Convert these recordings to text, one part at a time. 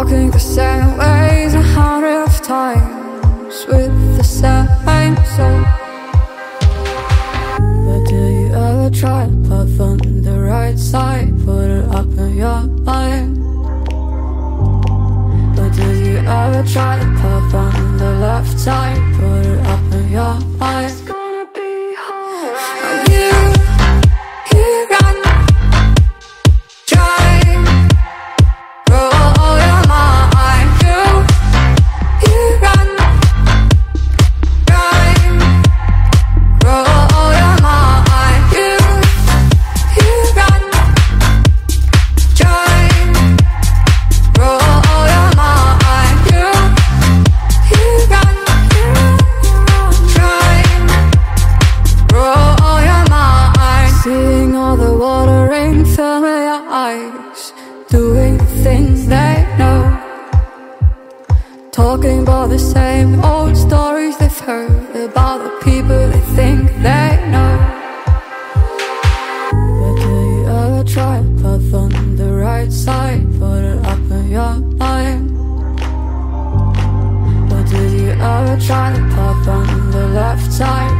Walking the same ways a hundred of times With the same soul. But do you ever try Path on the right side Put it up in your mind? But do you ever try Path on the left side Put it up in your mind? were trying to pop on the left side.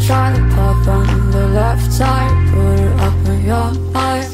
Try to pop on the left side Put it up in your eyes.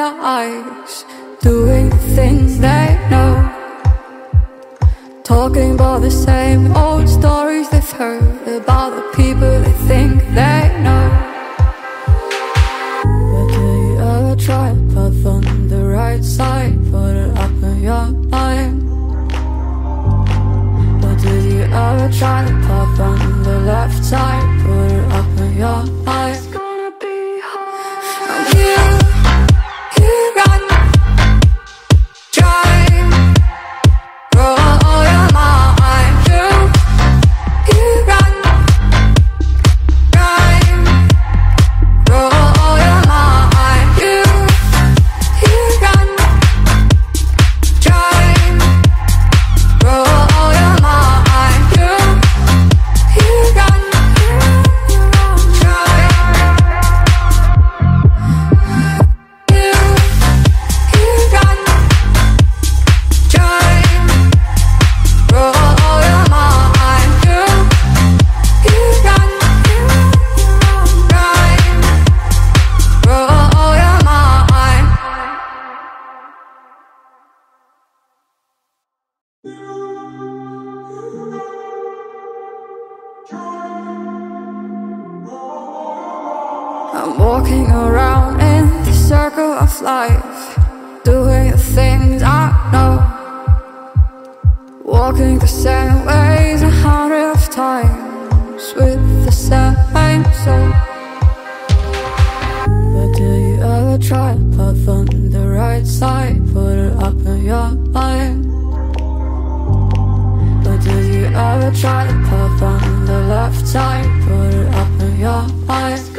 their eyes Doing things they know. Talking about the same old stories they've heard About the people they think they know. But do you ever try path on the right side Put it up in your mind. But did you ever try path on the left side Put it up in your mind Try to tripod on the left side Put it up in your eyes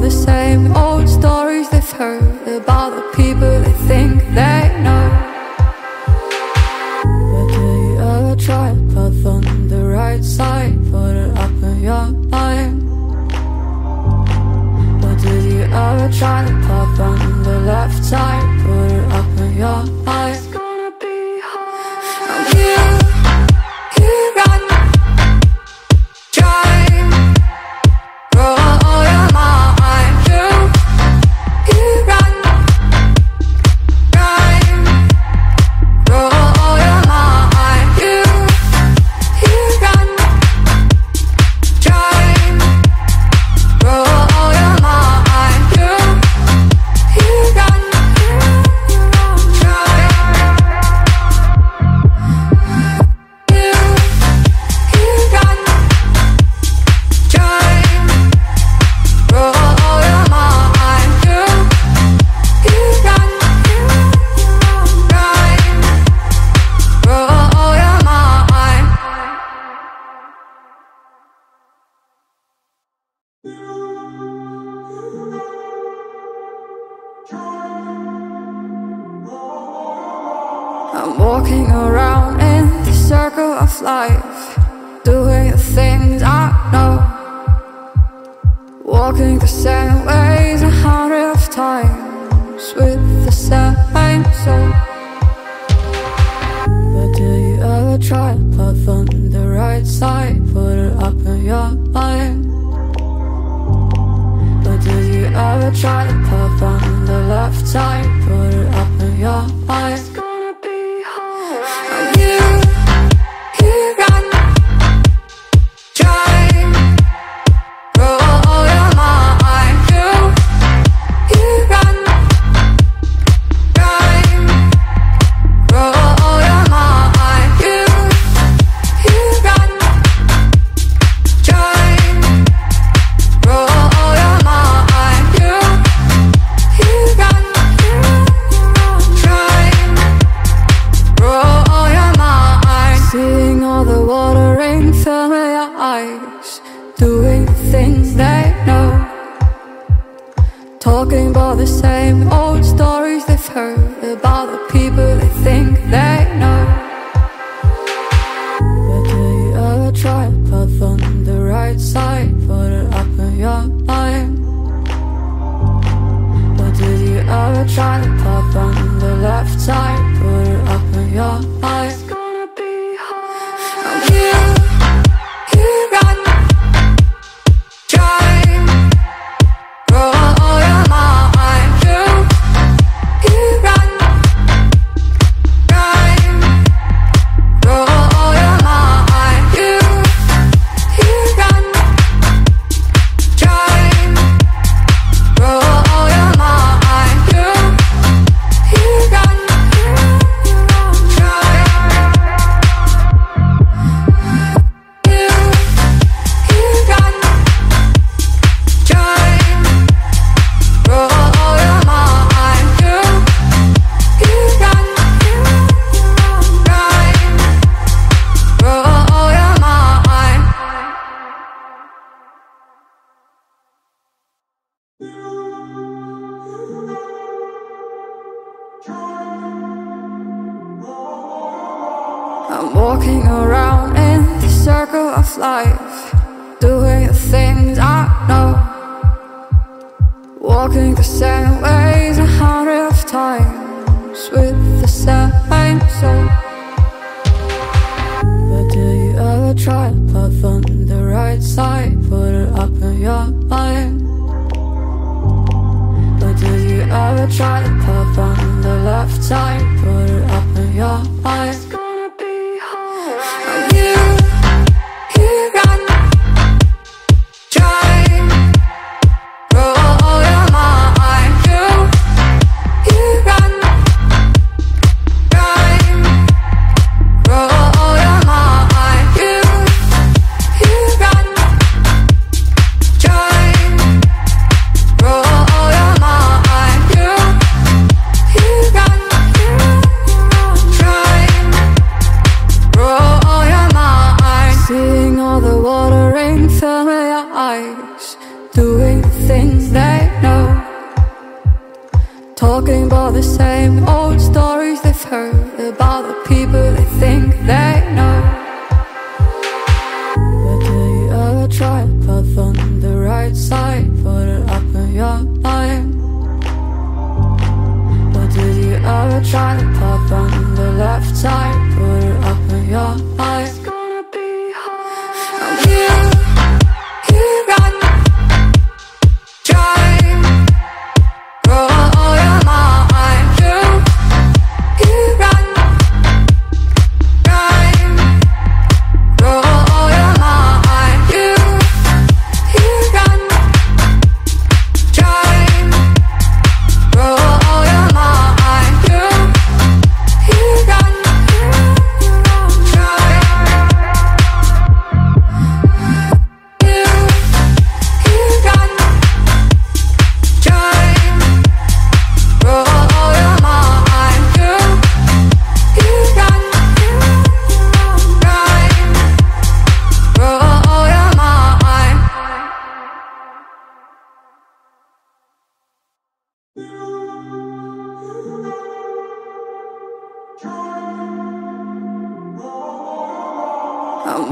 the sound. try to pop on the left side, put it up in your eyes. Try to pop on the left side. Walking the same ways a hundred of times With the same soul. But do you ever try Path on the right side Put it up in your mind? But do you ever try Path on the left side Put it up in your mind?